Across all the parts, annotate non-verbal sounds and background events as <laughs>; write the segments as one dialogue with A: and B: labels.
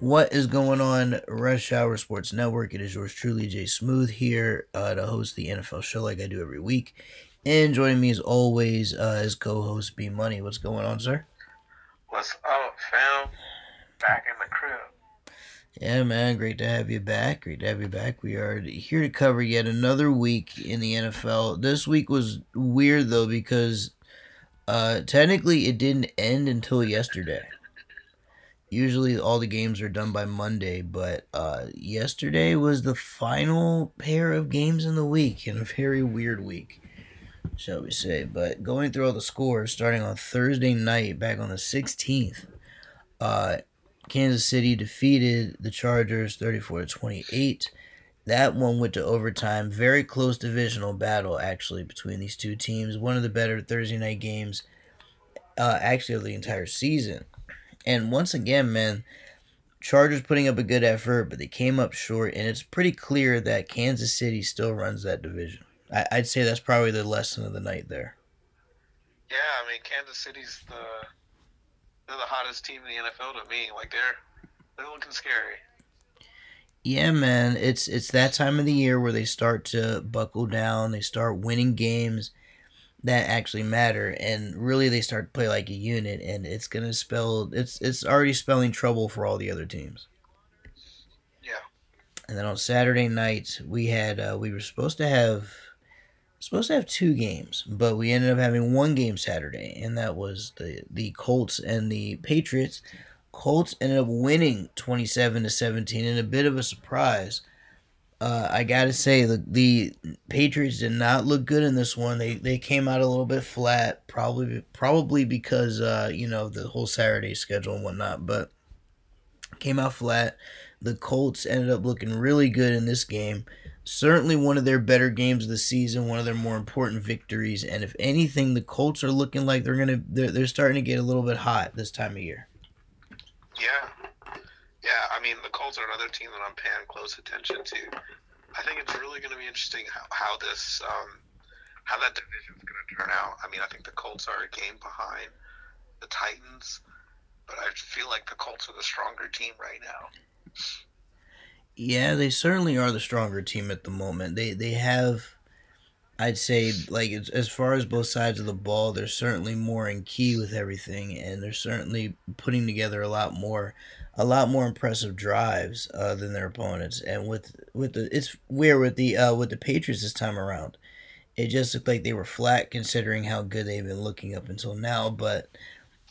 A: What is going on, Rush Hour Sports Network? It is yours truly, Jay Smooth, here uh, to host the NFL show like I do every week. And joining me as always uh, is co host B Money. What's going on, sir?
B: What's up, fam? Back in the crib.
A: Yeah, man, great to have you back. Great to have you back. We are here to cover yet another week in the NFL. This week was weird, though, because uh, technically it didn't end until yesterday. Usually all the games are done by Monday, but uh, yesterday was the final pair of games in the week in a very weird week, shall we say. But going through all the scores, starting on Thursday night, back on the 16th, uh, Kansas City defeated the Chargers 34 to 28. That one went to overtime. Very close divisional battle, actually, between these two teams. One of the better Thursday night games, uh, actually, of the entire season. And once again, man, Chargers putting up a good effort, but they came up short, and it's pretty clear that Kansas City still runs that division. I, would say that's probably the lesson of the night there.
B: Yeah, I mean, Kansas City's the they're the hottest team in the NFL to me. Like they're they're looking scary.
A: Yeah, man, it's it's that time of the year where they start to buckle down. They start winning games that actually matter and really they start to play like a unit and it's going to spell it's it's already spelling trouble for all the other teams.
B: Yeah.
A: And then on saturday night we had uh, we were supposed to have supposed to have two games but we ended up having one game saturday and that was the the colts and the patriots. Colts ended up winning 27 to 17 in a bit of a surprise uh, I gotta say the the Patriots did not look good in this one. They they came out a little bit flat, probably probably because uh, you know the whole Saturday schedule and whatnot. But came out flat. The Colts ended up looking really good in this game. Certainly one of their better games of the season, one of their more important victories. And if anything, the Colts are looking like they're gonna they're, they're starting to get a little bit hot this time of year.
B: Yeah, yeah, I mean, the Colts are another team that I'm paying close attention to. I think it's really going to be interesting how, how this um, how that division is going to turn out. I mean, I think the Colts are a game behind the Titans, but I feel like the Colts are the stronger team right now.
A: Yeah, they certainly are the stronger team at the moment. They they have I'd say like as far as both sides of the ball, they're certainly more in key with everything, and they're certainly putting together a lot more a lot more impressive drives uh, than their opponents. And with with the it's weird with the uh, with the Patriots this time around. It just looked like they were flat considering how good they've been looking up until now. But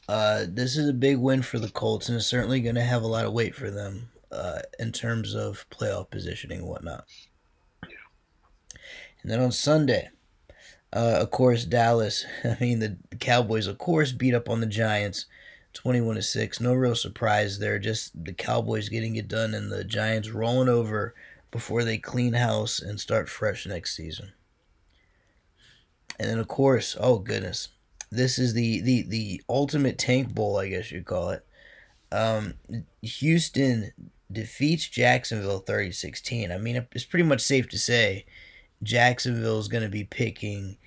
A: uh, this is a big win for the Colts, and it's certainly going to have a lot of weight for them uh, in terms of playoff positioning and whatnot. And then on Sunday, uh, of course, Dallas. <laughs> I mean, the Cowboys, of course, beat up on the Giants. 21 to 6. No real surprise there. Just the Cowboys getting it done and the Giants rolling over before they clean house and start fresh next season. And then of course, oh goodness. This is the the the ultimate tank bowl, I guess you'd call it. Um, Houston defeats Jacksonville 30-16. I mean, it's pretty much safe to say Jacksonville is going to be picking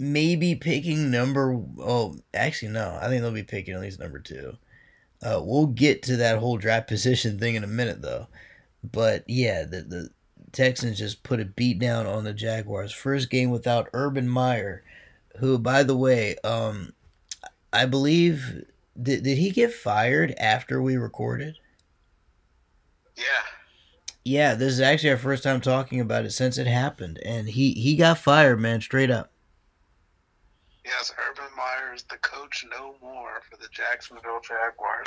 A: maybe picking number. Oh, actually, no. I think they'll be picking at least number two. Uh, we'll get to that whole draft position thing in a minute, though. But yeah, the the Texans just put a beat down on the Jaguars. First game without Urban Meyer, who, by the way, um, I believe did did he get fired after we recorded?
B: Yeah.
A: Yeah, this is actually our first time talking about it since it happened, and he he got fired, man, straight up.
B: Yes, Urban Meyer is the coach no more for the Jacksonville Jaguars,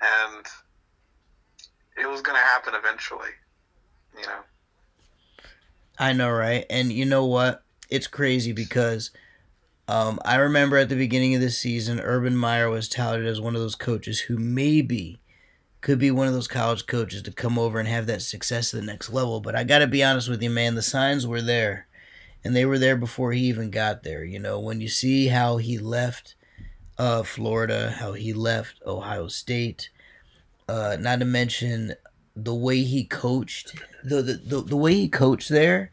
B: and it was going to happen eventually. You know.
A: I know, right? And you know what? It's crazy because um, I remember at the beginning of the season, Urban Meyer was touted as one of those coaches who maybe could be one of those college coaches to come over and have that success at the next level. But I got to be honest with you, man, the signs were there and they were there before he even got there. You know, when you see how he left uh, Florida, how he left Ohio State, uh, not to mention the way he coached, the, the, the, the way he coached there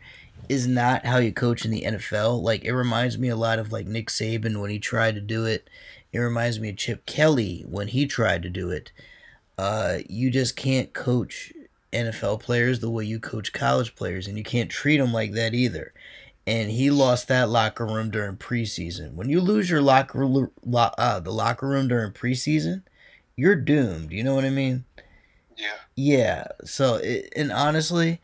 A: is not how you coach in the NFL. Like, it reminds me a lot of like Nick Saban when he tried to do it. It reminds me of Chip Kelly when he tried to do it. uh, you just can't coach NFL players the way you coach college players, and you can't treat them like that either. And he lost that locker room during preseason. When you lose your locker lo- uh, the locker room during preseason, you're doomed. You know what I mean?
B: Yeah.
A: Yeah. So, it, and honestly,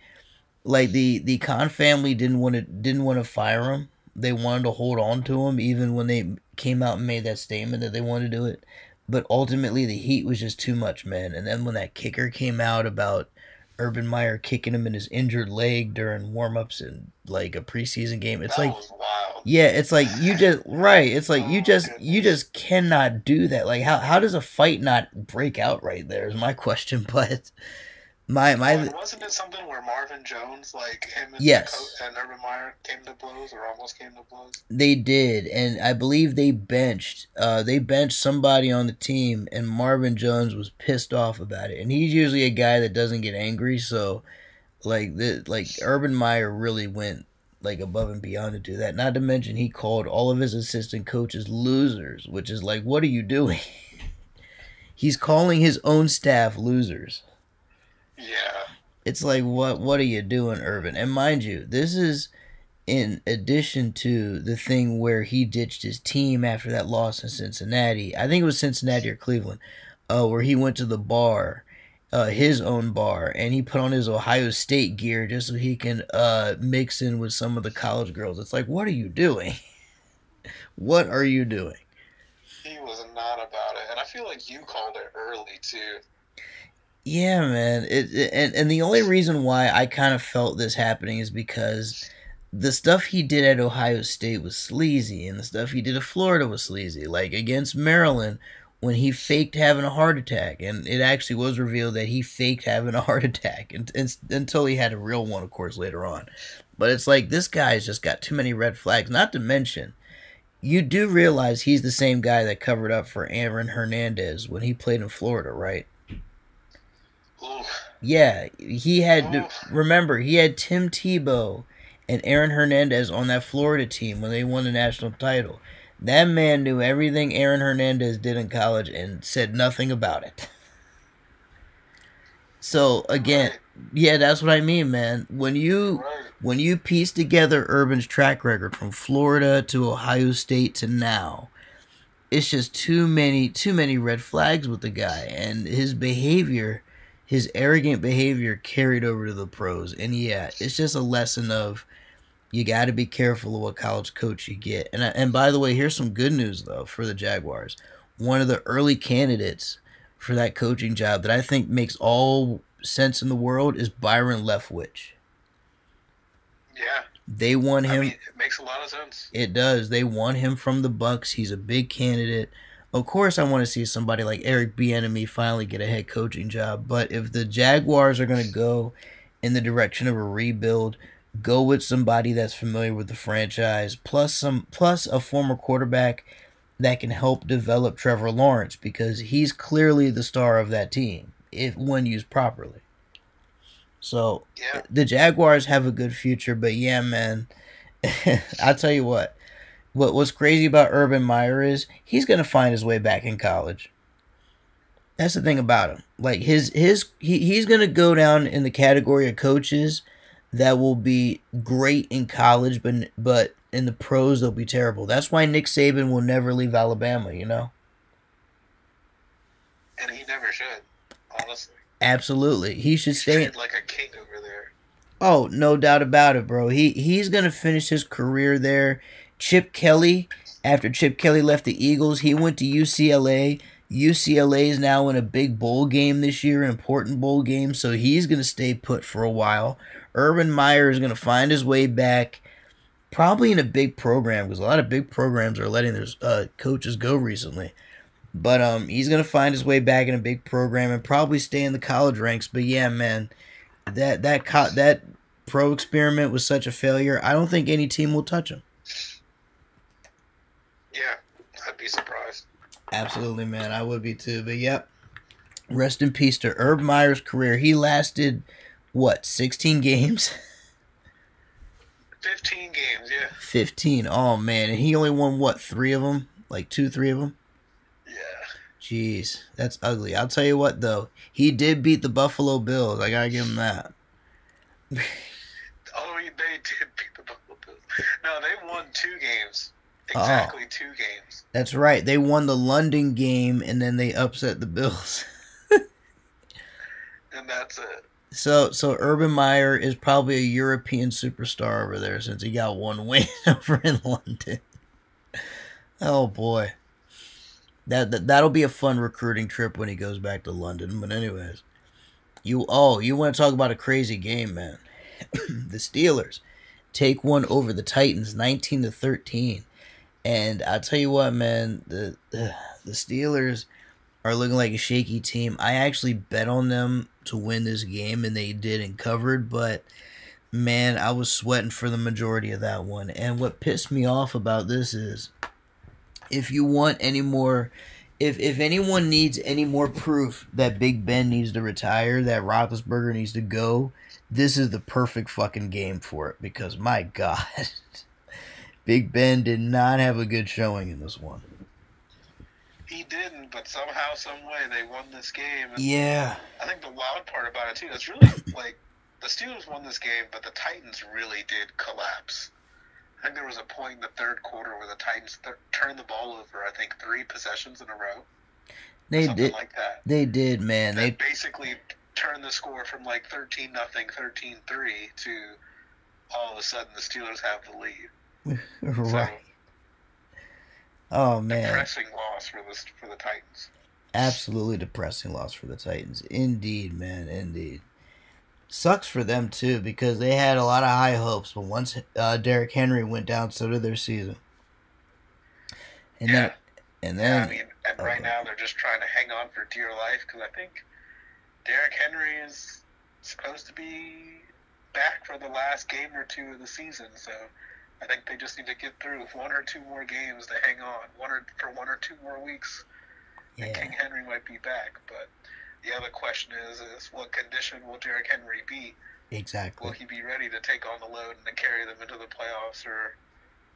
A: like the the Khan family didn't want to didn't want to fire him. They wanted to hold on to him even when they came out and made that statement that they wanted to do it. But ultimately, the heat was just too much, man. And then when that kicker came out about Urban Meyer kicking him in his injured leg during warmups and like a preseason game, it's
B: that
A: like yeah, it's like you just right. It's like you
B: Oh,
A: just
B: goodness.
A: you just cannot do that. Like how how does a fight not break out right there? Is my <laughs> question. But my my
B: wasn't it something where Marvin Jones, like him and,
A: Yes.
B: Co- and Urban Meyer came to blows or almost came to blows?
A: They did, and I believe they benched. Uh, they benched somebody on the team, and Marvin Jones was pissed off about it. And he's usually a guy that doesn't get angry, so like the like Urban Meyer really went like above and beyond to do that. Not to mention he called all of his assistant coaches losers, which is like, what are you doing? <laughs> he's calling his own staff losers
B: Yeah.
A: it's like what what are you doing urban? And mind you this is in addition to the thing where he ditched his team after that loss in cincinnati. I think it was cincinnati or cleveland uh, where he went to the bar uh, his own bar and he put on his ohio state gear just so he can uh, mix in with some of the college girls. It's like what are you doing? <laughs> What are you doing?
B: He was not about it, and I feel like you called it early too.
A: Yeah, man. It, it and and the only reason why I kind of felt this happening is because the stuff he did at Ohio State was sleazy, and the stuff he did at Florida was sleazy. Like against Maryland, when he faked having a heart attack, and it actually was revealed that he faked having a <laughs> heart attack, and, and, until he had a real one, of course, later on. But it's like this guy's just got too many red flags. Not to mention, you do realize he's the same guy that covered up for Aaron Hernandez when he played in Florida, right? Yeah, he had remember he had Tim Tebow and Aaron Hernandez on that Florida team when they won the national title. That man knew everything Aaron Hernandez did in college and said nothing about it. <laughs> So again, yeah, that's what I mean, man. When you when you piece together Urban's track record from Florida to Ohio State to now, it's just too many too many red flags with the guy and his behavior, his arrogant behavior carried over to the pros. And yeah, it's just a lesson of you got to be careful of what college coach you get. And I- and by the way, here's some good news though for the Jaguars. One of the early candidates for that coaching job that I think makes all sense in the world is Byron Leftwich.
B: Yeah,
A: They want
B: I
A: him.
B: mean, it makes a lot of sense.
A: It does. They want him from the Bucs. He's a big candidate. Of course, I want to see somebody like Eric Bieniemy finally get a head coaching job. But if the Jaguars are going to go in the direction of a rebuild, go with somebody that's familiar with the franchise, plus some plus a former quarterback that can help develop Trevor Lawrence because he's clearly the star of that team if when used properly. So
B: Yeah,
A: the Jaguars have a good future, but yeah, man, <laughs> I'll tell you what. What what's crazy about Urban Meyer is he's gonna find his way back in college. That's the thing about him. Like his his he, he's gonna go down in the category of coaches that will be great in college, but but in the pros they'll be terrible. That's why Nick Saban will never leave Alabama. You know,
B: and he never should. Honestly,
A: absolutely, he should
B: he's
A: stay.
B: like a king over there.
A: Oh, no doubt about it, bro. He he's gonna finish his career there. Chip Kelly, after Chip Kelly left the Eagles, he went to UCLA. UCLA is now in a big bowl game this year, an important bowl game, so he's gonna stay put for a while. Urban Meyer is gonna find his way back, probably in a big program because a lot of big programs are letting their uh, coaches go recently. But um, he's gonna find his way back in a big program and probably stay in the college ranks. But yeah, man, that that that pro experiment was such a failure. I don't think any team will touch him.
B: Yeah, I'd be surprised.
A: Absolutely, man. I would be too. But yep. Rest in peace to Herb Meyer's career. He lasted what, 16 games? <laughs>
B: Fifteen games, yeah,
A: 15. Oh man, and he only won what, 3 of them? Like 2, 3 of them?
B: yeah.
A: Jeez, that's ugly. I'll tell you what though, he did beat the Buffalo Bills. I gotta give him that. <laughs>
B: oh, they did beat the Buffalo Bills. No, they won two games. Oh. Exactly oh, two games.
A: That's right. They won the London game and then they upset the Bills. <laughs>
B: and that's it.
A: So so Urban Meyer is probably a European superstar over there since he got one <laughs> win over in London. Oh boy. That, that that'll be a fun recruiting trip when he goes back to London. But anyways, you oh you want to talk about a crazy game, man? <clears throat> the Steelers take one over the Titans, nineteen to thirteen, and I'll tell you what, man, the the, Steelers are looking like a shaky team. I actually bet on them to win this game, and they did and covered, but man, I was sweating for the majority of that one. And what pissed me off about this is if you want any more if if anyone needs any more proof that Big Ben needs to retire, that Roethlisberger needs to go, this is the perfect fucking game for it because my <laughs> God, Big Ben did not have a good showing in this one.
B: He didn't, but somehow, some way, they won this game.
A: And yeah.
B: I think the wild part about it too, it's really <coughs> like the Steelers won this game, but the Titans really did collapse. I think there was a point in the third quarter where the Titans th- turned the ball over. I think three possessions in a row.
A: They did like that. They did, man.
B: They basically turned the score from like thirteen nothing, 13-3 to all of a sudden the Steelers have the lead.
A: Right. So, oh man.
B: Depressing loss for the for the Titans.
A: Absolutely depressing loss for the Titans. Indeed, man. Indeed sucks for them too because they had a lot of high hopes, but once uh, Derrick Henry went down, so did their season.
B: And yeah. then, and then, yeah, I mean, and right now they're just trying to hang on for dear life because I think Derrick Henry is supposed to be back for the last game or two of the season, so. I think they just need to get through one or two more games to hang on, one or for one or two more weeks. Yeah. And King Henry might be back, but the other question is, is what condition will Derrick Henry be?
A: Exactly.
B: Will he be ready to take on the load and to carry them into the playoffs, or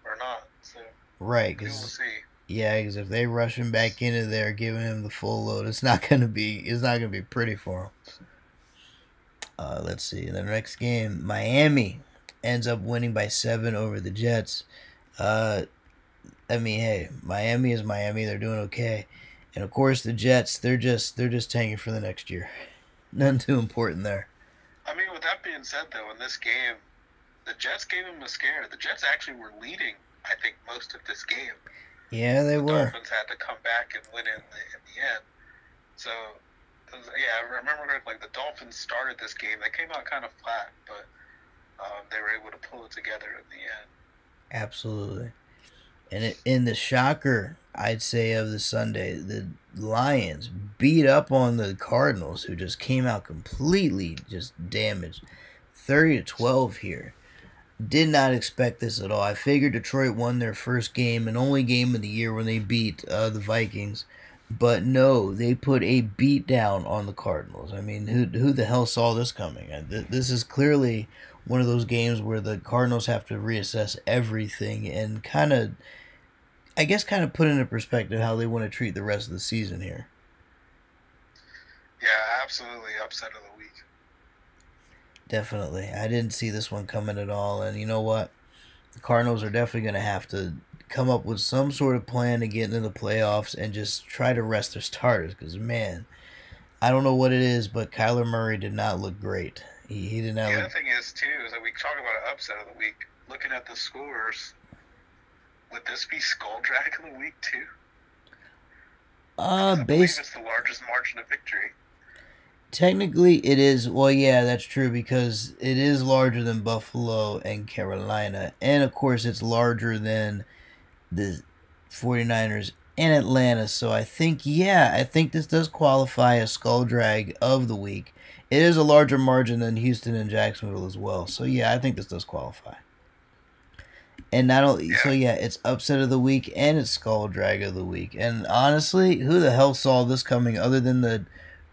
B: or not? So
A: right, because we'll see. Yeah, because if they rush him back into there, giving him the full load, it's not gonna be it's not gonna be pretty for him. Uh, let's see. The next game, Miami ends up winning by seven over the Jets. Uh, I mean, hey, Miami is Miami. They're doing okay. And of course, the Jets, they're just they're just tanking for the next year. <laughs> None too important there.
B: I mean, with that being said, though, in this game, the Jets gave him a scare. The Jets actually were leading, I think, most of this game.
A: Yeah, they
B: the
A: were.
B: Dolphins had to come back and win in the, in the end. So, was, yeah, I remember like the Dolphins started this game. They came out kind of flat, but um, they were able to pull it together in the end.
A: Absolutely. And in the shocker, I'd say of the Sunday, the Lions beat up on the Cardinals, who just came out completely just damaged, thirty to twelve here. Did not expect this at all. I figured Detroit won their first game and only game of the year when they beat uh, the Vikings, but no, they put a beat down on the Cardinals. I mean, who who the hell saw this coming? This is clearly one of those games where the Cardinals have to reassess everything and kind of I guess kind of put into perspective how they want to treat the rest of the season here.
B: Yeah, absolutely upset of the week.
A: Definitely. I didn't see this one coming at all. And you know what? The Cardinals are definitely going to have to come up with some sort of plan to get into the playoffs and just try to rest their starters. Because, man, I don't know what it is, but Kyler Murray did not look great. He, he did not
B: the
A: look...
B: other thing is, too, is that we talk about an upset of the week. Looking at the scores, would this be Skull Drag of the week too?
A: Uh,
B: based. It's the largest margin of victory.
A: Technically, it is. Well, yeah, that's true because it is larger than Buffalo and Carolina. And, of course, it's larger than the 49ers and Atlanta. So I think, yeah, I think this does qualify as Skull Drag of the week. It is a larger margin than Houston and Jacksonville as well. So, yeah, I think this does qualify. And not only so yeah, it's upset of the week and it's skull drag of the week. And honestly, who the hell saw this coming other than the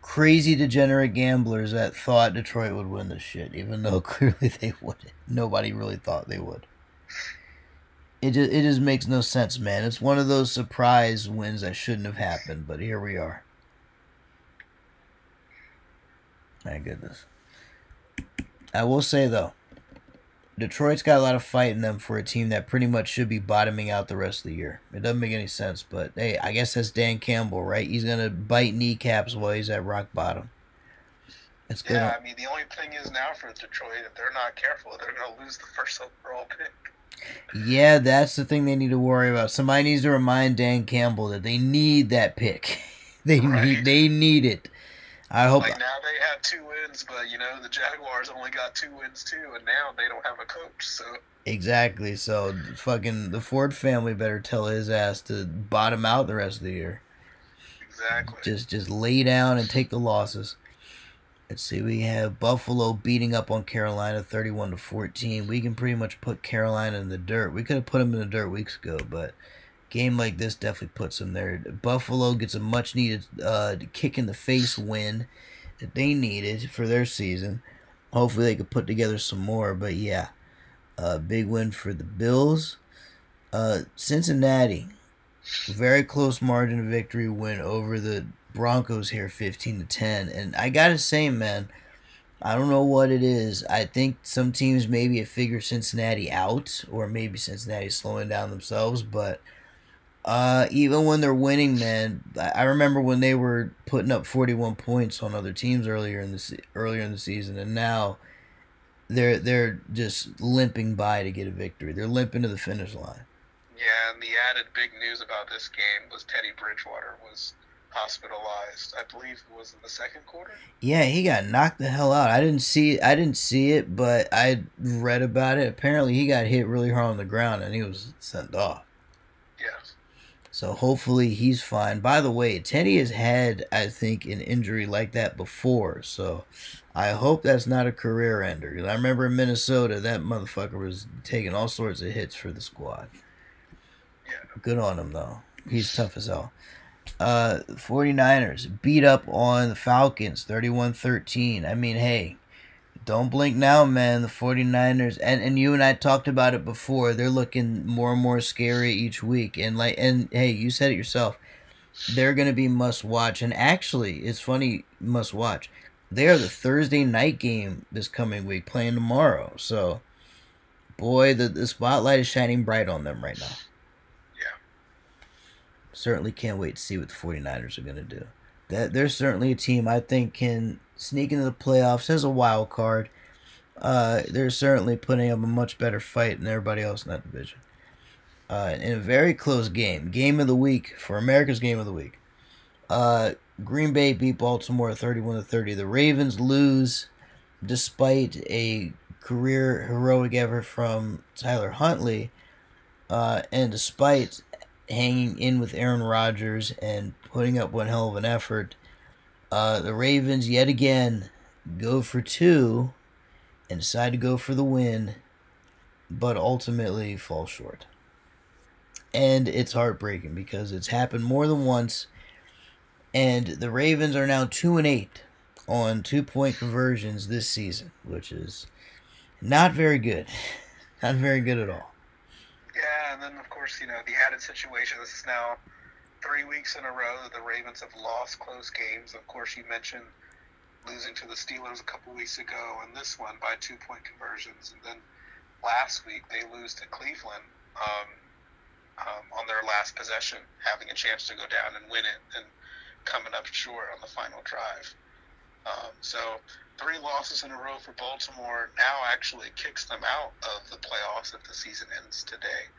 A: crazy degenerate gamblers that thought Detroit would win this shit, even though <laughs> clearly they wouldn't. Nobody really thought they would. It just, it just makes no sense, man. It's one of those surprise wins that shouldn't have happened, but here we are. My goodness. I will say though, Detroit's got a lot of fight in them for a team that pretty much should be bottoming out the rest of the year. It doesn't make any sense, but hey, I guess that's Dan Campbell, right? He's gonna bite kneecaps while he's at rock bottom.
B: It's good. Yeah, I mean the only thing is now for Detroit, if they're not careful, they're gonna lose the first overall pick.
A: Yeah, that's the thing they need to worry about. Somebody needs to remind Dan Campbell that they need that pick. <laughs> they right. need they need it. I hope.
B: Like now they have two wins, but you know the Jaguars only got two wins too, and now they don't have a coach. So
A: exactly. So fucking the Ford family better tell his ass to bottom out the rest of the year.
B: Exactly.
A: Just just lay down and take the losses. Let's see. We have Buffalo beating up on Carolina, thirty-one to fourteen. We can pretty much put Carolina in the dirt. We could have put them in the dirt weeks ago, but game like this definitely puts them there. Buffalo gets a much needed uh, kick in the face win that they needed for their season. Hopefully they could put together some more. But yeah, a uh, big win for the Bills. Uh, Cincinnati, very close margin of victory win over the Broncos here, fifteen to ten. And I gotta say, man. I don't know what it is. I think some teams maybe have figured Cincinnati out, or maybe Cincinnati's slowing down themselves, but uh, even when they're winning, man, I remember when they were putting up 41 points on other teams earlier in the earlier in the season, and now they're they're just limping by to get a victory. They're limping to the finish line.
B: Yeah, and the added big news about this game was Teddy Bridgewater was hospitalized. I believe it was in the second quarter.
A: Yeah, he got knocked the hell out. I didn't see I didn't see it, but I read about it. Apparently, he got hit really hard on the ground and he was sent off. Yes. So hopefully he's fine. By the way, Teddy has had, I think, an injury like that before. So I hope that's not a career ender. I remember in Minnesota, that motherfucker was taking all sorts of hits for the squad.
B: Yeah.
A: Good on him, though. He's tough as hell. Uh, 49ers beat up on the Falcons 31 13. I mean, hey, don't blink now, man. The 49ers and, and you and I talked about it before. They're looking more and more scary each week. And like and hey, you said it yourself. They're gonna be must watch. And actually, it's funny, must watch. They are the Thursday night game this coming week, playing tomorrow. So boy, the, the spotlight is shining bright on them right now. Certainly can't wait to see what the 49ers are gonna do. That they're certainly a team I think can sneak into the playoffs as a wild card. Uh, they're certainly putting up a much better fight than everybody else in that division. Uh, in a very close game, game of the week for America's game of the week. Uh, Green Bay beat Baltimore 31 to 30. The Ravens lose despite a career heroic effort from Tyler Huntley, uh, and despite hanging in with Aaron Rodgers and putting up one hell of an effort. Uh, the Ravens, yet again, go for two and decide to go for the win, but ultimately fall short. And it's heartbreaking because it's happened more than once. And the Ravens are now 2 and 8 on two point conversions this season, which is not very good. <laughs> Not very good at all.
B: And then, of course, you know, the added situation this is now three weeks in a row that the Ravens have lost close games. Of course, you mentioned losing to the Steelers a couple weeks ago, and this one by two point conversions. And then last week they lose to Cleveland um, um, on their last possession, having a chance to go down and win it, and coming up short on the final drive. Um, so three losses in a row for Baltimore now actually kicks them out of the playoffs if the season ends today.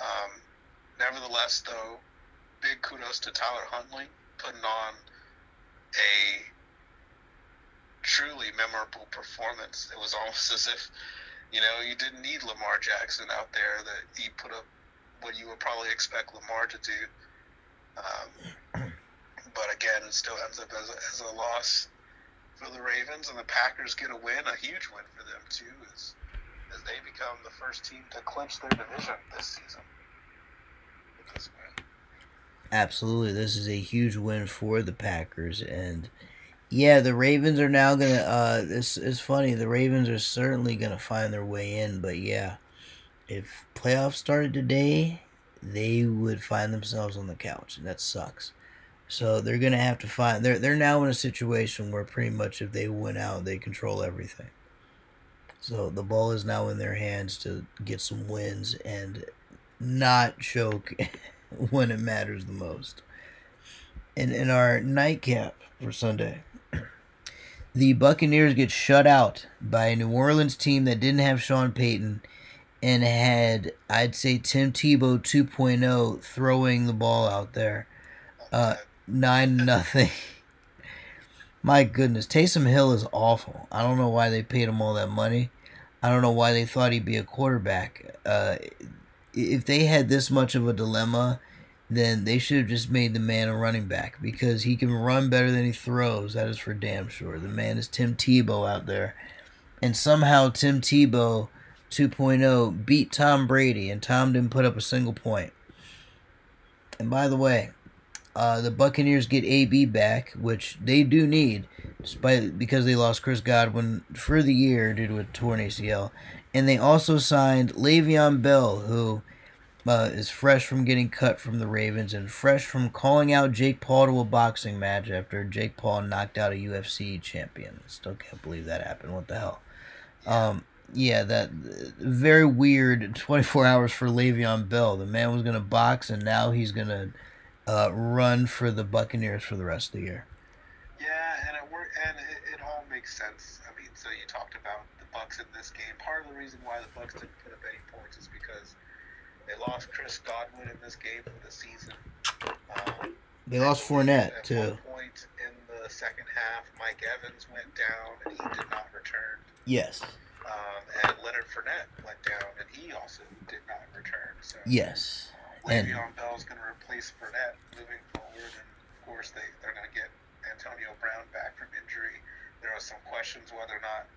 B: Um, nevertheless, though, big kudos to Tyler Huntley putting on a truly memorable performance. It was almost <laughs> as if, you know, you didn't need Lamar Jackson out there, that he put up what you would probably expect Lamar to do. Um, <clears throat> but again, it still ends up as a, as a loss for the Ravens, and the Packers get a win, a huge win for them, too, as, as they become the first team to clinch their division this season. This
A: Absolutely, this is a huge win for the Packers, and yeah, the Ravens are now gonna. Uh, this is funny. The Ravens are certainly gonna find their way in, but yeah, if playoffs started today, they would find themselves on the couch, and that sucks. So they're gonna have to find. They're they're now in a situation where pretty much if they win out, they control everything. So the ball is now in their hands to get some wins and not choke <laughs> when it matters the most. And in our nightcap for Sunday, the Buccaneers get shut out by a New Orleans team that didn't have Sean Payton and had, I'd say, Tim Tebow 2.0 throwing the ball out there. Uh, 9 nothing. <laughs> My goodness, Taysom Hill is awful. I don't know why they paid him all that money. I don't know why they thought he'd be a quarterback. Uh, if they had this much of a dilemma, then they should have just made the man a running back because he can run better than he throws. That is for damn sure. The man is Tim Tebow out there. And somehow Tim Tebow 2.0 beat Tom Brady, and Tom didn't put up a single point. And by the way, uh, the Buccaneers get AB back, which they do need, despite because they lost Chris Godwin for the year due to a torn ACL, and they also signed Le'Veon Bell, who uh, is fresh from getting cut from the Ravens and fresh from calling out Jake Paul to a boxing match after Jake Paul knocked out a UFC champion. Still can't believe that happened. What the hell? Um, yeah, that very weird 24 hours for Le'Veon Bell. The man was going to box, and now he's going to uh, run for the Buccaneers for the rest of the year.
B: Yeah, and it work, and it, it all makes sense. I mean, so you talked about the Bucs in this game. Part of the reason why the Bucs didn't put up any points is because they lost Chris Godwin in this game for the season. Um,
A: they lost Fournette
B: at
A: too.
B: one point in the second half, Mike Evans went down and he did not return.
A: Yes.
B: Um, and Leonard Fournette went down and he also did not return. So
A: Yes. And
B: Le'Veon Bell's going to replace Fournette moving forward, and of course they they're going to get Antonio Brown back from injury. There are some questions whether or not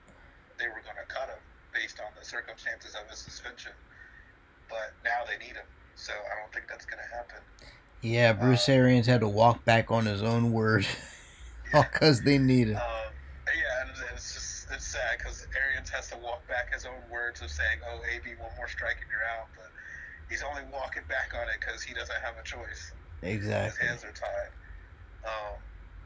B: they were going to cut him based on the circumstances of his suspension, but now they need him, so I don't think that's going to happen.
A: yeah, Bruce Arians had to walk back on his own word <laughs> because they needed.
B: Um, yeah, and it's just it's sad because Arians has to walk back his own words of saying, "Oh, AB, one more strike and you're out," but he's only walking back on it because he doesn't have a choice.
A: Exactly.
B: His hands are tied. Um,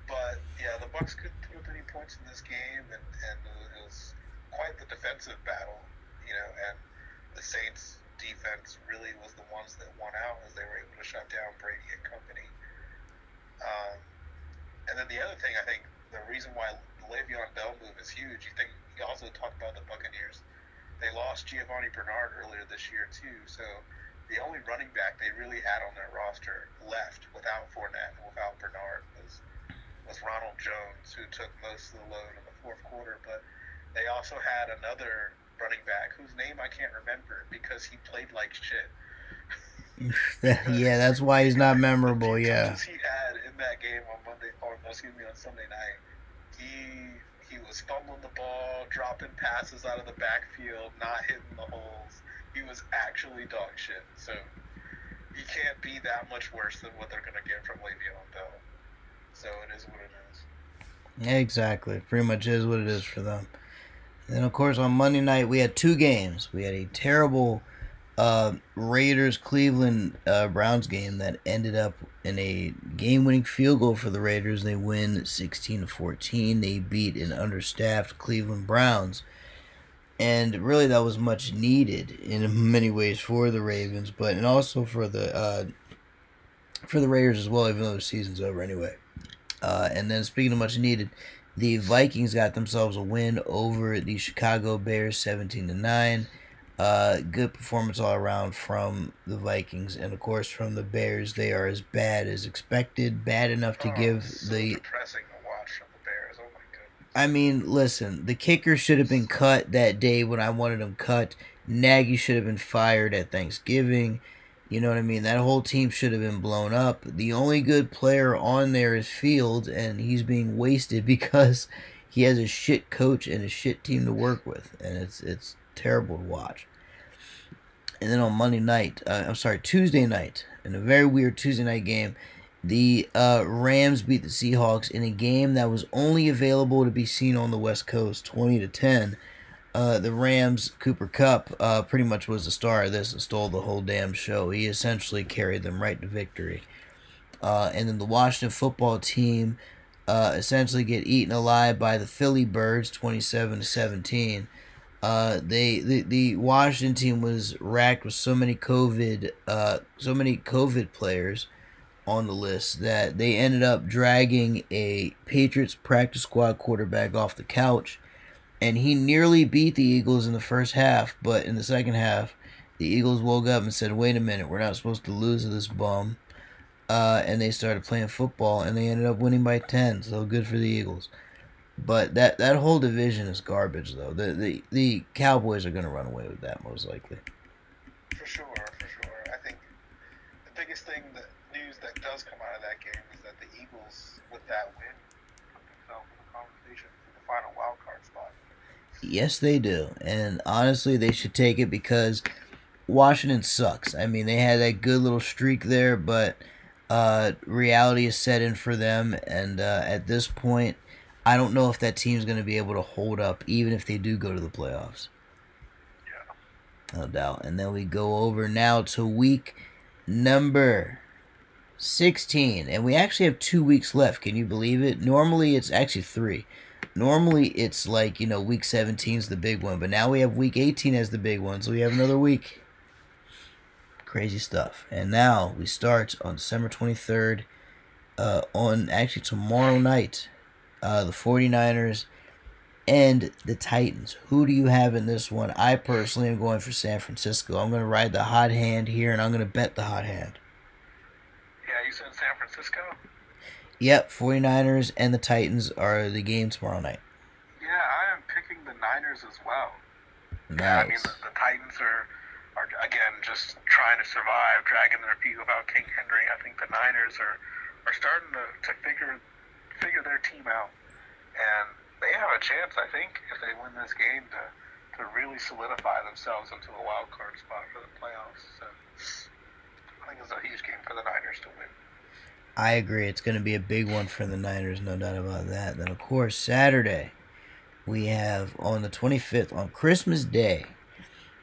B: but yeah, the Bucs couldn't put up any points in this game, and, and it was quite the defensive battle, you know. And the Saints' defense really was the ones that won out as they were able to shut down Brady and company. Um, and then the other thing, I think, the reason why the Le'Veon Bell move is huge. You think you also talked about the Buccaneers. They lost Giovani Bernard earlier this year too, so the only running back they really had on their roster left without Fournette and without Bernard was was Ronald Jones, who took most of the load in the fourth quarter. But they also had another running back whose name I can't remember because he played like shit. <laughs>
A: yeah, that's why he's not memorable. Yeah.
B: he had in that game on Monday, or excuse me, on Sunday night, he he was fumbling the ball, dropping passes out of the backfield, not hitting the holes. He was actually dog shit. So he can't be that much worse than what they're gonna get from Le'Veon Bell. So it is what it is.
A: Exactly. Pretty much is what it is for them. And then, of course, on Monday night, we had two games. We had a terrible uh, Raiders Cleveland uh, Browns game that ended up in a game winning field goal for the Raiders. They win 16 to 14. They beat an understaffed Cleveland Browns. And really, that was much needed in many ways for the Ravens, but and also for the uh, for the Raiders as well, even though the season's over anyway. Uh, and then speaking of much needed, the Vikings got themselves a win over the Chicago Bears, seventeen to nine. Uh, good performance all around from the Vikings, and of course from the Bears. They are as bad as expected, bad enough to
B: Oh,
A: give
B: so
A: the.
B: depressing to watch from the Bears. Oh my goodness.
A: I mean, listen, the kicker should have been cut that day when I wanted him cut. Nagy should have been fired at Thanksgiving. You know what I mean? That whole team should have been blown up. The only good player on there is Fields, and he's being wasted <laughs> because he has a shit coach and a shit team to work with, and it's it's terrible to watch. And then on Monday night, uh, I'm sorry, Tuesday night, in a very weird Tuesday night game, the uh, Rams beat the Seahawks in a game that was only available to be seen on the West Coast, 20 to 10. uh, the Rams, Cooper Kupp uh, pretty much was the star of this and stole the whole damn show. He essentially carried them right to victory. Uh, and then the Washington football team uh, essentially get eaten alive by the Philly Birds, twenty-seven to seventeen. Uh, they the, the Washington team was racked with so many COVID, uh, so many COVID players on the list that they ended up dragging a Patriots practice squad quarterback off the couch and he nearly beat the Eagles in the first half, but in the second half, the Eagles woke up and said, "Wait a minute, we're not supposed to lose to this bum," uh, and they started playing football, and they ended up winning by ten. So good for the Eagles. But that that whole division is garbage, though. The the, the Cowboys are going to run away with that most likely.
B: For sure, for sure. I think the biggest thing, the news that does come out of that game is that the Eagles, with that win, put themselves in the conversation for the final wild card spot.
A: Yes, they do. And honestly, they should take it because Washington sucks. I mean, they had that good little streak there, but uh, reality is set in for them. And uh, at this point, I don't know if that team's going to be able to hold up, even if they do go to the playoffs.
B: Yeah.
A: No doubt. And then we go over now to week number 16. And we actually have two weeks left. Can you believe it? Normally, it's actually three normally it's like you know week 17 is the big one but now we have week 18 as the big one so we have another week crazy stuff and now we start on december 23rd uh, on actually tomorrow night uh, the 49ers and the titans who do you have in this one i personally am going for san francisco i'm going to ride the hot hand here and i'm going to bet the hot hand
B: yeah you said san francisco
A: Yep, 49ers and the Titans are the game tomorrow night.
B: Yeah, I am picking the Niners as well.
A: Nice.
B: Yeah, I mean, the, the Titans are, are, again, just trying to survive, dragging their feet without King Henry. I think the Niners are, are starting to, to figure, figure their team out. And they have a chance, I think, if they win this game, to, to really solidify themselves into a wild card spot for the playoffs. So I think it's a huge game for the Niners to win.
A: I agree. It's going to be a big one for the Niners, no doubt about that. Then, of course, Saturday, we have on the 25th, on Christmas Day,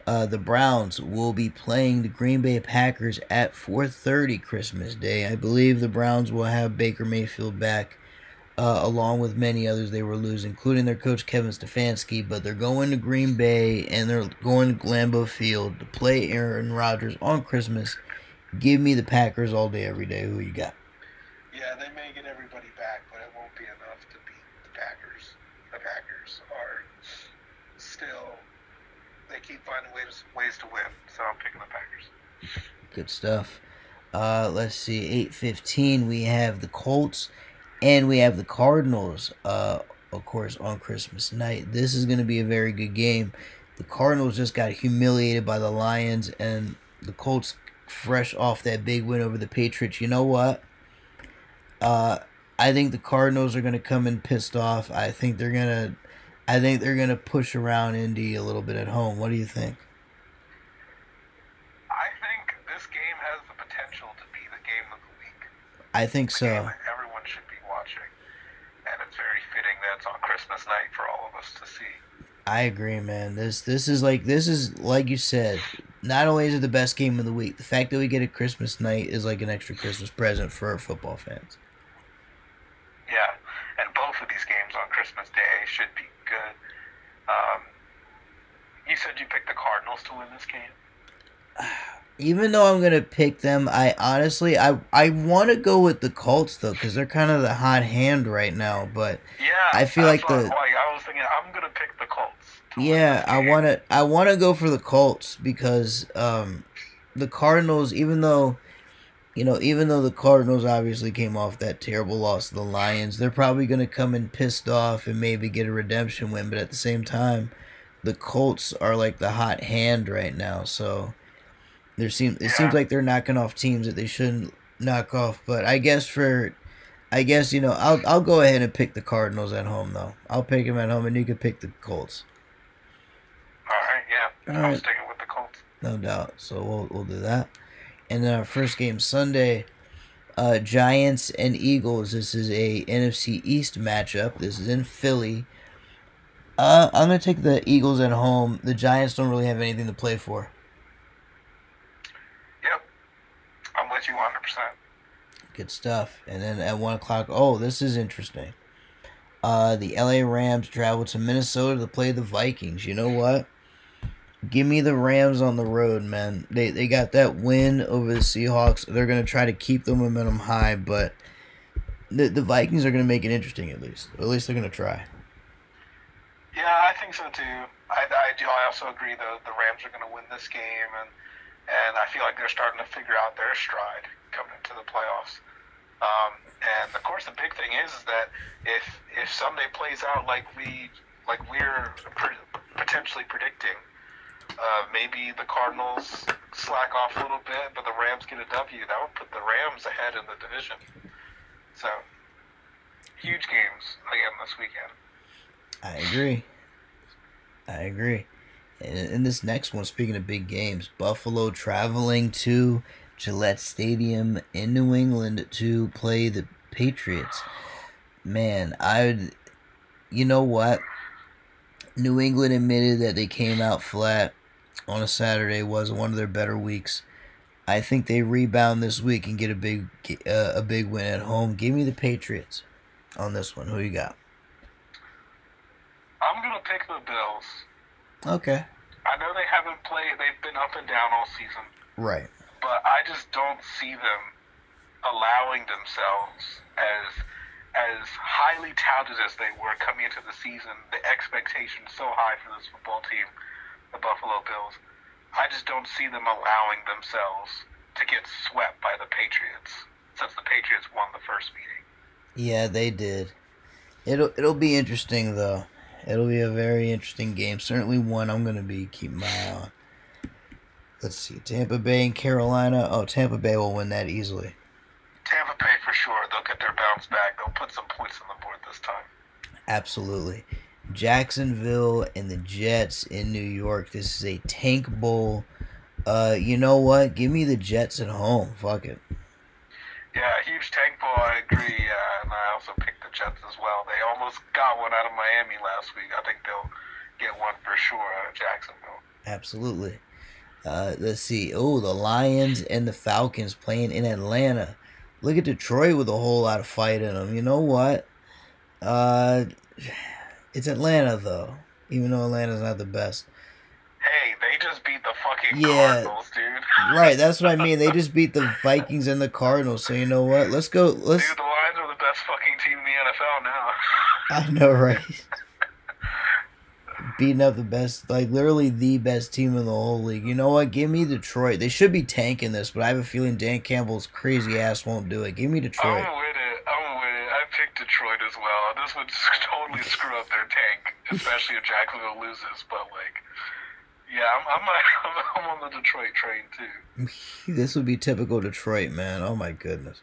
A: uh, the Browns will be playing the Green Bay Packers at 4:30 Christmas Day. I believe the Browns will have Baker Mayfield back, uh, along with many others they were losing, including their coach Kevin Stefanski. But they're going to Green Bay and they're going to Lambeau Field to play Aaron Rodgers on Christmas. Give me the Packers all day, every day. Who you got?
B: Yeah, they may get everybody back, but it won't be enough to beat the Packers. The Packers are still they keep finding ways ways to win, so I'm picking the Packers.
A: Good stuff. Uh, let's see, eight fifteen. We have the Colts, and we have the Cardinals. Uh, of course, on Christmas night. This is going to be a very good game. The Cardinals just got humiliated by the Lions, and the Colts, fresh off that big win over the Patriots. You know what? Uh, I think the Cardinals are going to come in pissed off. I think they're going to I think they're going to push around Indy a little bit at home. What do you think?
B: I think this game has the potential to be the game of the week.
A: I think
B: The
A: so.
B: everyone should be watching. And it's very fitting that it's on Christmas night for all of us to see.
A: I agree, man. This this is like this is like you said. Not only is it the best game of the week, the fact that we get a Christmas night is like an extra Christmas present for our football fans.
B: Yeah, and both of these games on Christmas Day should be good. Um, you said you picked the Cardinals to win this game. <sighs>
A: Even though I'm gonna pick them, I honestly I I want to go with the Colts though because they're kind of the hot hand right now. But
B: Yeah,
A: I feel like the-
B: Like, I was thinking, I'm gonna pick the Colts.
A: yeah, I want to I want to go for the Colts because um the Cardinals, even though you know, even though the Cardinals obviously came off that terrible loss to the Lions, they're probably going to come in pissed off and maybe get a redemption win. But at the same time, the Colts are like the hot hand right now. So there seem it seems like they're knocking off teams that they shouldn't knock off. But I guess for, I guess you know, I'll I'll go ahead and pick the Cardinals at home though. I'll pick them at home, and you can pick the Colts.
B: All right, yeah,
A: All
B: I'm
A: right.
B: sticking with the Colts.
A: No doubt. So we'll we'll do that. And then our first game Sunday, uh, Giants and Eagles. This is a NFC East matchup. This is in Philly. Uh, I'm gonna take the Eagles at home. The Giants don't really have anything to play for.
B: Yep, I'm with you 100. percent
A: Good stuff. And then at one o'clock, oh, this is interesting. Uh, the LA Rams travel to Minnesota to play the Vikings. You know what? Give me the Rams on the road, man. They they got that win over the Seahawks. They're gonna try to keep the momentum high, but the the Vikings are gonna make it interesting at least. At least they're gonna try.
B: Yeah, I think so too. I, I do. I also agree though the Rams are going to win this game, and and I feel like they're starting to figure out their stride coming into the playoffs. Um, and of course, the big thing is, is that if if Sunday plays out like we like we're potentially predicting, uh, maybe the Cardinals slack off a little bit, but the Rams get a W. That would put the Rams ahead in the division. So huge games again this weekend.
A: I agree. I agree. And in this next one, speaking of big games, Buffalo traveling to Gillette Stadium in New England to play the Patriots. Man, I would. You know what? New England admitted that they came out flat on a Saturday. Was one of their better weeks. I think they rebound this week and get a big uh, a big win at home. Give me the Patriots on this one. Who you got?
B: I'm gonna pick the Bills.
A: Okay.
B: I know they haven't played; they've been up and down all season.
A: Right.
B: But I just don't see them allowing themselves as as highly touted as they were coming into the season. The expectation so high for this football team, the Buffalo Bills. I just don't see them allowing themselves to get swept by the Patriots since the Patriots won the first meeting.
A: Yeah, they did. It'll it'll be interesting though. It'll be a very interesting game. Certainly one I'm going to be keeping my eye on. Let's see. Tampa Bay and Carolina. Oh, Tampa Bay will win that easily.
B: Tampa Bay for sure. They'll get their bounce back. They'll put some points on the board this time.
A: Absolutely. Jacksonville and the Jets in New York. This is a tank bowl. Uh, you know what? Give me the Jets at home. Fuck it.
B: Yeah, huge tank bowl. I agree. Uh, and I also picked the Jets as well. They almost got one out of Miami last week. I think they'll get one for sure out of Jacksonville.
A: Absolutely. Uh, let's see. Oh, the Lions and the Falcons playing in Atlanta. Look at Detroit with a whole lot of fight in them. You know what? Uh, it's Atlanta though, even though Atlanta's not the best.
B: Hey, they just beat the fucking yeah, Cardinals, dude.
A: right, that's what I mean. They <laughs> just beat the Vikings and the Cardinals. So you know what? Let's go. Let's.
B: Dude, the Lions are the best fucking team in the NFL now.
A: I know, <laughs> right? Beating up the best, like literally the best team in the whole league. You know what? Give me Detroit. They should be tanking this, but I have a feeling Dan Campbell's crazy ass won't do it. Give me Detroit.
B: I'm with it. I'm with it. I picked Detroit as well. This would <laughs> totally screw up their tank, especially if Jacksonville loses. But like, yeah, I'm <laughs> I'm, I'm on the Detroit train too. <laughs>
A: this would be typical Detroit, man. Oh my goodness.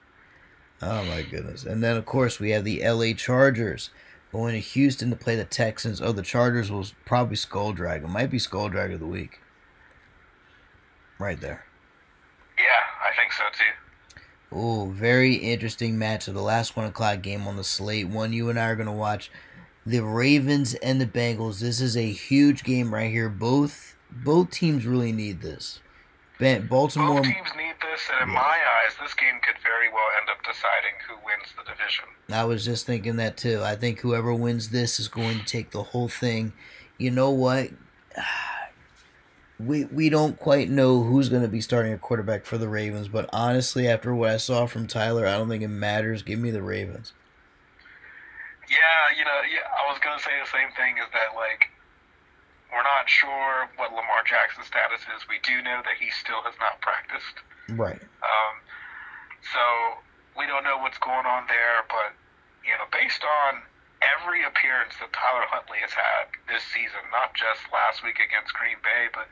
A: Oh my goodness. And then of course we have the LA Chargers going to Houston to play the Texans. Oh, the Chargers will probably skull drag. It might be skull drag of the week. Right there.
B: Yeah, I think so too.
A: Oh, very interesting match of the last one o'clock game on the slate. One you and I are gonna watch. The Ravens and the Bengals. This is a huge game right here. Both both teams really need this. Baltimore.
B: Both teams need this, and in yeah. my eyes, this game could very well end up deciding who wins the division.
A: I was just thinking that too. I think whoever wins this is going to take the whole thing. You know what? <sighs> We we don't quite know who's going to be starting a quarterback for the Ravens, but honestly, after what I saw from Tyler, I don't think it matters. Give me the Ravens.
B: Yeah, you know, yeah, I was going to say the same thing. Is that like we're not sure what Lamar Jackson's status is. We do know that he still has not practiced.
A: Right.
B: Um, so we don't know what's going on there, but you know, based on every appearance that Tyler Huntley has had this season, not just last week against Green Bay, but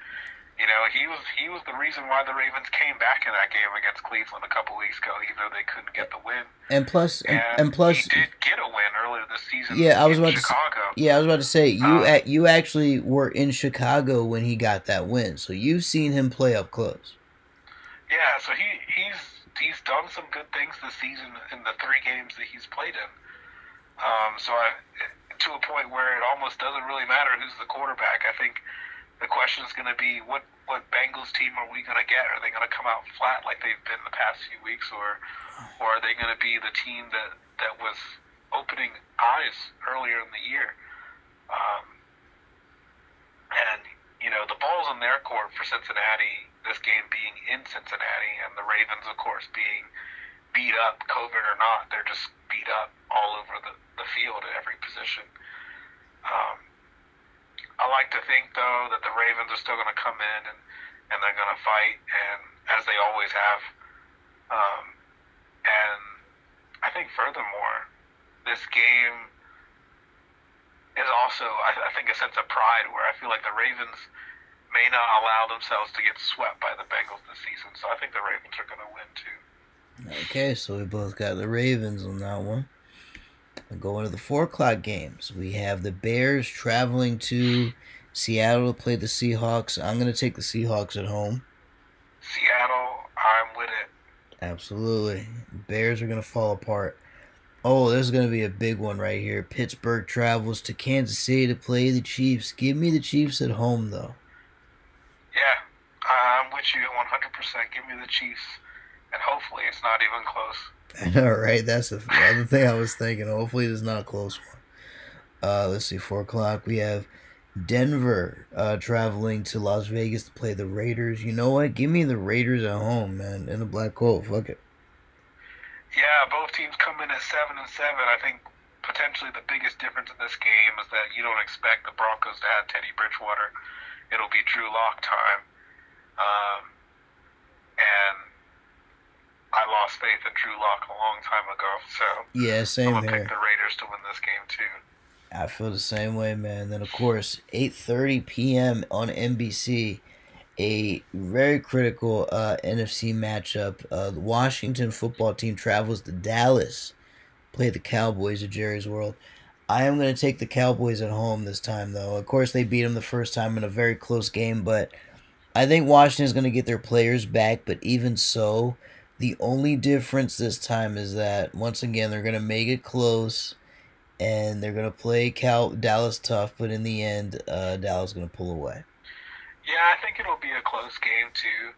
B: you know, he was he was the reason why the Ravens came back in that game against Cleveland a couple weeks ago, even though they couldn't get the win.
A: And plus, and, and plus,
B: he did get a win earlier this season.
A: Yeah, I was about
B: Chicago.
A: to. Yeah, I was about to say you um, you actually were in Chicago when he got that win, so you've seen him play up close.
B: Yeah, so he he's he's done some good things this season in the three games that he's played in. Um, so I, to a point where it almost doesn't really matter who's the quarterback. I think the question is going to be what what Bengals team are we going to get? Are they going to come out flat like they've been the past few weeks, or or are they going to be the team that that was opening eyes earlier in the year? Um, and you know the ball's in their court for Cincinnati. This game being in Cincinnati, and the Ravens, of course, being beat up, COVID or not, they're just beat up all over the, the field at every position. Um, I like to think though that the Ravens are still going to come in and and they're going to fight and as they always have. Um, and I think furthermore, this game is also I, I think a sense of pride where I feel like the Ravens may not allow themselves to get swept by the Bengals this season. So I think the Ravens are going to win too.
A: Okay, so we both got the Ravens on that one. Going to the four o'clock games. We have the Bears traveling to Seattle to play the Seahawks. I'm going to take the Seahawks at home.
B: Seattle, I'm with it.
A: Absolutely. Bears are going to fall apart. Oh, this is going to be a big one right here. Pittsburgh travels to Kansas City to play the Chiefs. Give me the Chiefs at home, though.
B: Yeah, I'm with you 100%. Give me the Chiefs. And hopefully it's not even close. <laughs>
A: All right. That's the other thing I was thinking. Hopefully, it's not a close one. Uh, let's see, four o'clock. We have Denver uh, traveling to Las Vegas to play the Raiders. You know what? Give me the Raiders at home, man, in the Black Hole. Fuck it.
B: Yeah, both teams come in at seven and seven. I think potentially the biggest difference in this game is that you don't expect the Broncos to have Teddy Bridgewater. It'll be Drew Lock time. Um, and I lost faith in Drew Lock a long time ago. So
A: yeah, same
B: I'm pick the Raiders to win this game too.
A: I feel the same way, man. Then of course, 8:30 p.m. on NBC, a very critical uh, NFC matchup. Uh, the Washington football team travels to Dallas, play the Cowboys at Jerry's World. I am going to take the Cowboys at home this time, though. Of course, they beat them the first time in a very close game, but I think Washington is going to get their players back. But even so, the only difference this time is that once again they're going to make it close and they're going to play Cal Dallas tough, but in the end, uh, Dallas is going to pull away.
B: Yeah, I think it'll be a close game too.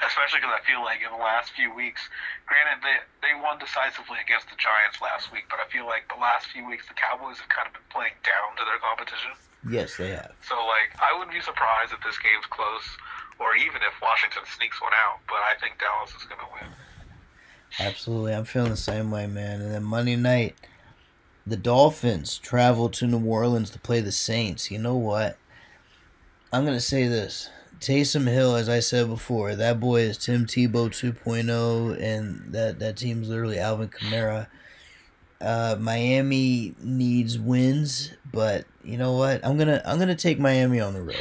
B: Especially because I feel like in the last few weeks, granted they they won decisively against the Giants last week, but I feel like the last few weeks the Cowboys have kind of been playing down to their competition.
A: Yes, they have.
B: So like I wouldn't be surprised if this game's close, or even if Washington sneaks one out. But I think Dallas is going to win.
A: Absolutely, I'm feeling the same way, man. And then Monday night, the Dolphins travel to New Orleans to play the Saints. You know what? I'm gonna say this. Taysom Hill, as I said before, that boy is Tim Tebow 2.0, and that, that team's literally Alvin Kamara. Uh, Miami needs wins, but you know what? I'm gonna I'm gonna take Miami on the road.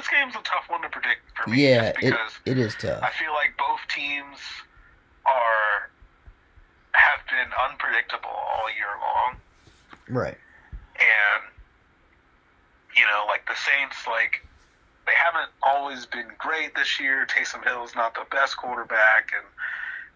B: This game's a tough one to predict for me.
A: Yeah,
B: just
A: it,
B: because
A: it is tough.
B: I feel like both teams are have been unpredictable all year long,
A: Right.
B: and you know, like the Saints, like they haven't always been great this year. Taysom Hill's not the best quarterback, and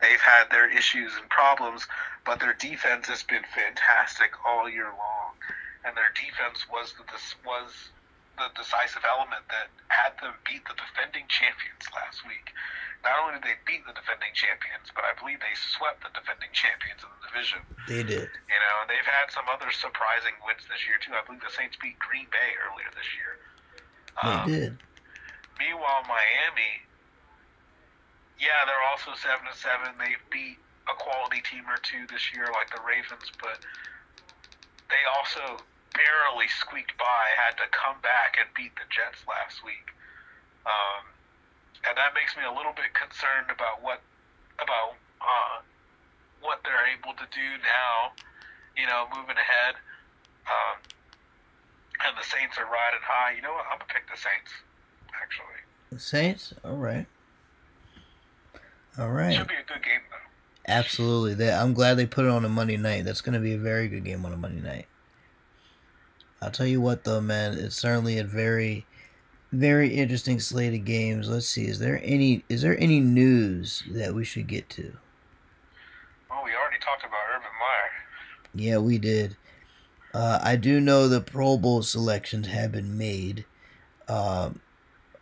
B: they've had their issues and problems, but their defense has been fantastic all year long, and their defense was the this was the decisive element that had them beat the defending champions last week. Not only did they beat the defending champions, but I believe they swept the defending champions in the division.
A: They did.
B: You know, they've had some other surprising wins this year too. I believe the Saints beat Green Bay earlier this year.
A: They
B: Um,
A: did.
B: Meanwhile, Miami, yeah, they're also seven and seven. They've beat a quality team or two this year, like the Ravens, but they also barely squeaked by. Had to come back and beat the Jets last week, um, and that makes me a little bit concerned about what about uh, what they're able to do now. You know, moving ahead. Um, and the Saints are riding high. You know what? I'm gonna pick the Saints. Actually,
A: The Saints. All right. All right.
B: should be a good game though.
A: Absolutely. They, I'm glad they put it on a Monday night. That's going to be a very good game on a Monday night. I'll tell you what, though, man. It's certainly a very, very interesting slate of games. Let's see. Is there any? Is there any news that we should get to?
B: Oh, we already talked about Urban Meyer.
A: Yeah, we did. Uh, I do know the Pro Bowl selections have been made. Um,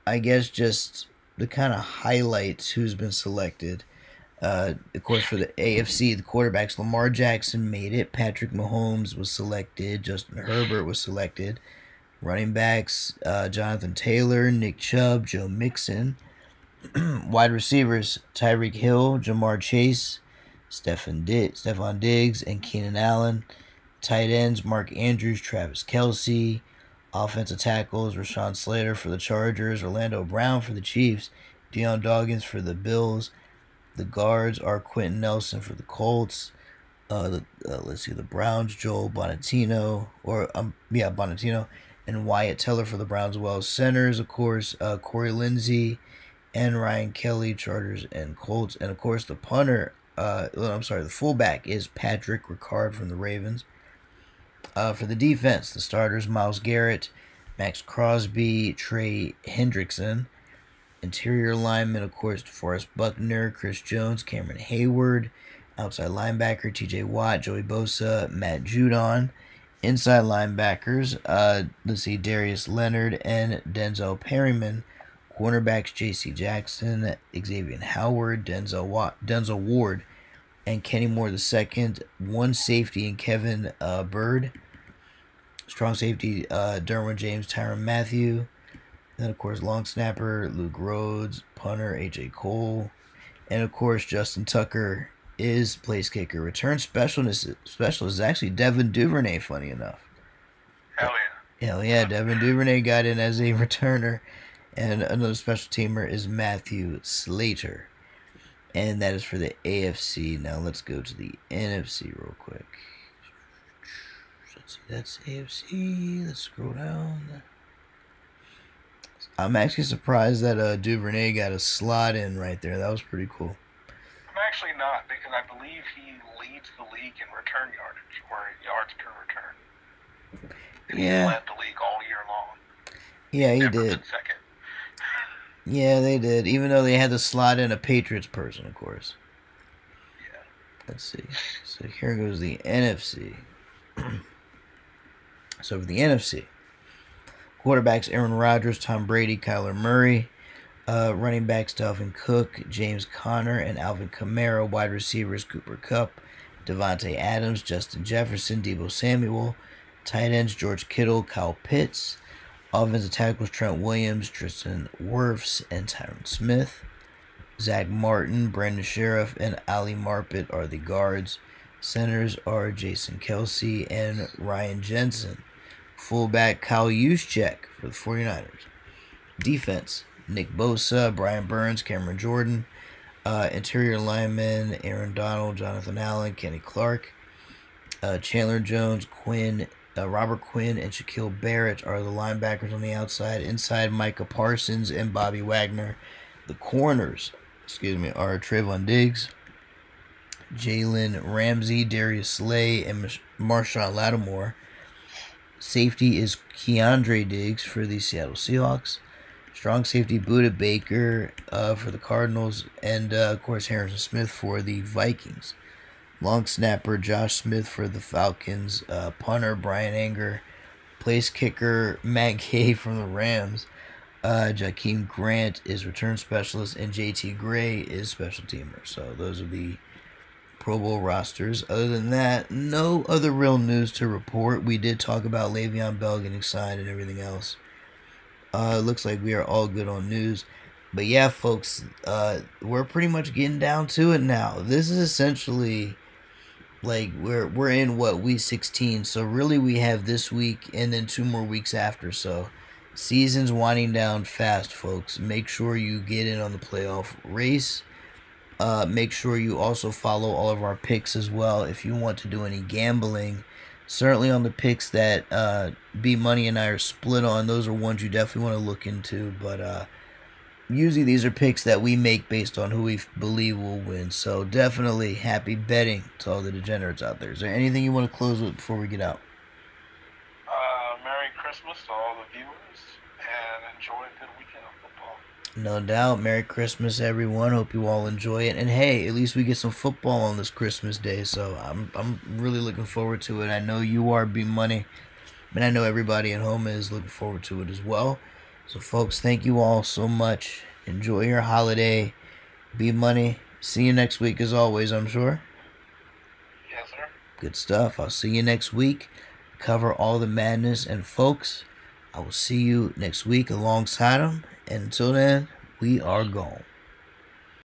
A: I guess just the kind of highlights who's been selected. Uh, of course, for the AFC, the quarterbacks Lamar Jackson made it. Patrick Mahomes was selected. Justin Herbert was selected. Running backs uh, Jonathan Taylor, Nick Chubb, Joe Mixon. <clears throat> Wide receivers Tyreek Hill, Ja'Marr Chase, Stefan, Di- Stefon Diggs, and Keenan Allen. Tight ends Mark Andrews, Travis Kelce. Offensive tackles Rashawn Slater for the Chargers, Orlando Brown for the Chiefs, Dion Dawkins for the Bills. The guards are Quenton Nelson for the Colts. Uh, the, uh, let's see, the Browns, Joel Bonatino, or um, yeah, Bonatino, and Wyatt Teller for the Browns. Well, centers, of course, uh, Corey Linsley and Ryan Kelly, Chargers and Colts, and of course the punter. Uh, I'm sorry, the fullback is Patrick Ricard from the Ravens. Uh, for the defense, the starters Myles Garrett, Maxx Crosby, Trey Hendrickson. Interior linemen, of course, DeForest Buckner, Chris Jones, Cameron Heyward. Outside linebacker, TJ Watt, Joey Bosa, Matt Judon. Inside linebackers, uh, let's see, Darius Leonard and Denzel Perryman. Cornerbacks, J.C. Jackson, Xavier Howard, Denzel, Watt, Denzel Ward, and Kenny Moore II. One safety and Kevin uh, Byard. Strong safety, uh, Derwin James, Tyrann Mathieu. Then, of course, long snapper, Luke Rhodes, punter, AJ Cole. And, of course, Justin Tucker is place kicker. Return specialist, specialist is actually Devin Duvernay, funny enough.
B: Hell yeah.
A: Hell yeah, Devin Duvernay got in as a returner. And another special teamer is Matthew Slater. And that is for the AFC. Now let's go to the NFC real quick. Let's see, that's AFC. Let's scroll down. I'm actually surprised that uh, Duvernay got a slot in right there. That was pretty cool.
C: I'm actually not because I believe he leads the league in return yardage or yards per return. And
A: Yeah.
C: He led the league all year long.
A: Yeah, he
C: Never
A: did.
C: second.
A: Yeah, they did. Even though they had to slot in a Patriots person, of course.
C: Yeah.
A: Let's see. So here goes the NFC. <clears throat> so for the NFC, quarterbacks Aaron Rodgers, Tom Brady, Kyler Murray. Uh, running backs Dalvin Cook, James Conner, and Alvin Kamara. Wide receivers Cooper Kupp, Davante Adams, Justin Jefferson, Deebo Samuel. Tight ends George Kittle, Kyle Pitts. Offensive tackles Trent Williams, Tristan Wirfs, and Tyron Smith. Zack Martin, Brandon Scherff, and Ali Marpet are the guards. Centers are Jason Kelce and Ryan Jensen. Fullback Kyle Juszczyk for the 49ers. Defense Nick Bosa, Brian Burns, Cameron Jordan. Uh, interior linemen Aaron Donald, Jonathan Allen, Kenny Clark. Uh, Chandler Jones, Quinn, uh, Robert Quinn, and Shaquille Barrett are the linebackers on the outside. Inside, Micah Parsons and Bobby Wagner. The corners, excuse me, are Trevon Diggs, Jalen Ramsey, Darius Slay, and Marshon Lattimore. Safety is Quandre Diggs for the Seattle Seahawks. Strong safety Budda Baker uh, for the Cardinals, and uh, of course Harrison Smith for the Vikings. Long snapper Josh Smith for the Falcons. Uh, punter Bryan Anger. Place kicker Matt <laughs> Gay from the Rams. Uh, Jakeem Grant is return specialist, and JT Gray is special teamer. So those are the Pro Bowl rosters. Other than that, no other real news to report. We did talk about Le'Veon Bell getting signed and everything else. Uh, it looks like we are all good on news. But yeah, folks, uh, we're pretty much getting down to it now. This is essentially like we're we're in what week 16. So really, we have this week and then two more weeks after. So season's winding down fast, folks. Make sure you get in on the playoff race. Uh, make sure you also follow all of our picks as well if you want to do any gambling. Certainly on the picks that uh, B Money and I are split on, those are ones you definitely want to look into. But uh, usually these are picks that we make based on who we believe will win. So definitely happy betting to all the degenerates out there. Is there anything you want to close with before we get out?
C: Uh, Merry Christmas to all the viewers, and enjoy a good weekend of football.
A: No doubt. Merry Christmas, everyone. Hope you all enjoy it. And hey, at least we get some football on this Christmas day. So I'm I'm really looking forward to it. I know you are, B Money. And I know everybody at home is looking forward to it as well. So, folks, thank you all so much. Enjoy your holiday. B Money. See you next week, as always, I'm sure.
C: Yes, sir.
A: Good stuff. I'll see you next week. Cover all the madness. And, folks, I will see you next week alongside them. And until then, we are gone.